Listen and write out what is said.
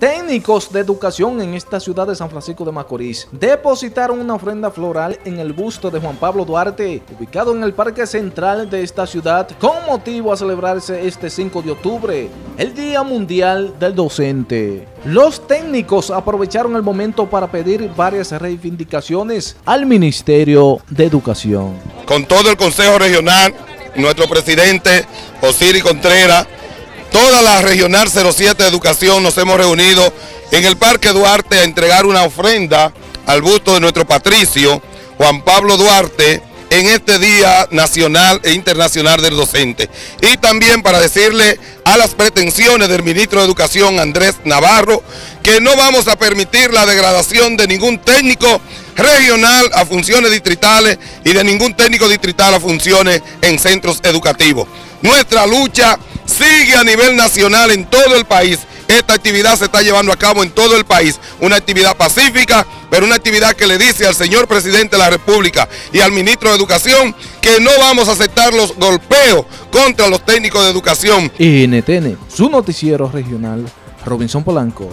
Técnicos de educación en esta ciudad de San Francisco de Macorís depositaron una ofrenda floral en el busto de Juan Pablo Duarte, ubicado en el Parque Central de esta ciudad, con motivo a celebrarse este 5 de octubre, el Día Mundial del Docente. Los técnicos aprovecharon el momento para pedir varias reivindicaciones al Ministerio de Educación. Con todo el Consejo Regional, nuestro presidente Osiris Contreras, Toda la Regional 07 de Educación nos hemos reunido en el Parque Duarte a entregar una ofrenda al busto de nuestro patricio, Juan Pablo Duarte, en este Día Nacional e Internacional del Docente. Y también para decirle a las pretensiones del Ministro de Educación, Andrés Navarro, que no vamos a permitir la degradación de ningún técnico regional a funciones distritales y de ningún técnico distrital a funciones en centros educativos. Nuestra lucha sigue a nivel nacional en todo el país. Esta actividad se está llevando a cabo en todo el país. Una actividad pacífica, pero una actividad que le dice al señor presidente de la República y al ministro de Educación que no vamos a aceptar los golpeos contra los técnicos de educación. NTN, su noticiero regional, Robinson Polanco.